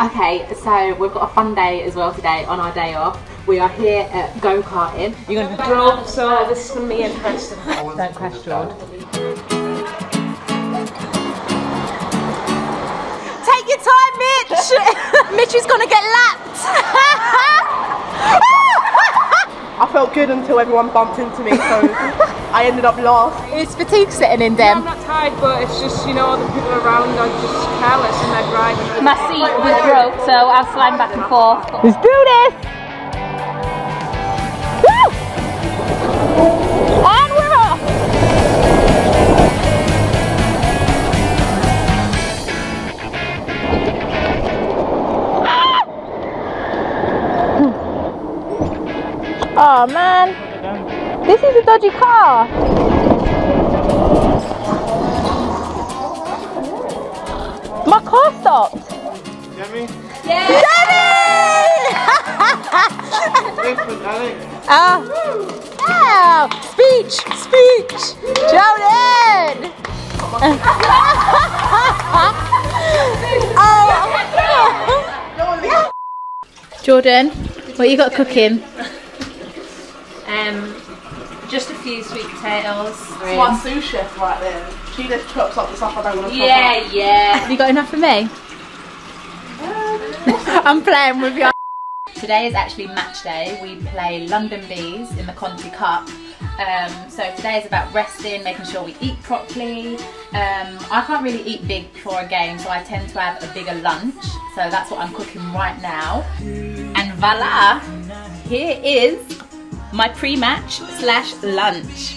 Okay, so we've got a fun day as well today on our day off. We are here at go karting. You're gonna drove, so this is going to be interesting. don't crash, George. Take your time, Mitch. Mitch is gonna get lapped. I felt good until everyone bumped into me, so I ended up last. It's fatigue sitting in, there. I'm not tired, but it's just, you know, all the people around are just careless and they're driving. My seat was broke, so I was sliding back and forth. Let's do this. Woo! And we're off. Ah! Oh man, this is a dodgy car. Ah. Oh, speech, speech, Jordan. oh. Jordan, what you got cooking? Um, just a few sweet potatoes. It's my sous chef right there. She just chops up the stuff I don't want to Yeah, yeah. Have you got enough for me? I'm playing with you. Today is actually match day. We play London Bees in the Conti Cup. Um, so today is about resting, making sure we eat properly. Um, I can't really eat big before a game, so I tend to have a bigger lunch. So that's what I'm cooking right now. And voila, here is my pre-match slash lunch.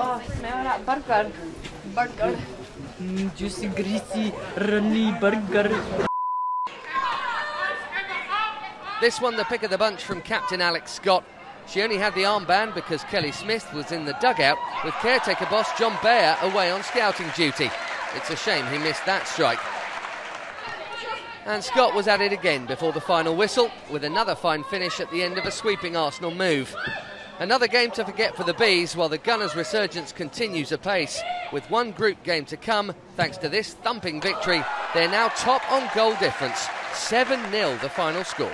Oh, smell that burger. Burger. Mm, juicy, greasy, runny burger. This one the pick of the bunch from captain Alex Scott. She only had the armband because Kelly Smith was in the dugout with caretaker boss John Bayer away on scouting duty. It's a shame he missed that strike. And Scott was at it again before the final whistle with another fine finish at the end of a sweeping Arsenal move. Another game to forget for the Bees while the Gunners' resurgence continues apace. With one group game to come, thanks to this thumping victory, they're now top on goal difference. 7 0 the final score.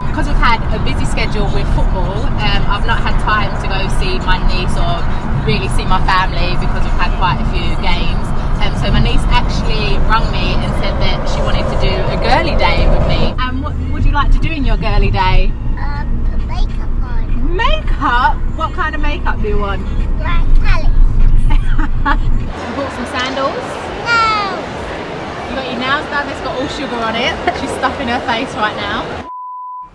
because we've had a busy schedule with football, um, I've not had time to go see my niece or really see my family because we've had quite a few games. Um, so my niece actually rung me and said that she wanted to do a girly day with me. And what would you like to do in your girly day? Makeup? What kind of makeup do you want? Like Alex. You bought some sandals. No. You got your nails done. It's got all sugar on it. She's stuffing her face right now.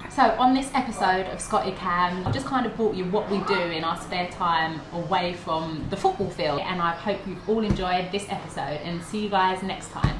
So on this episode of Scottie Cam, I just kind of brought you what we do in our spare time away from the football field. And I hope you've all enjoyed this episode and see you guys next time.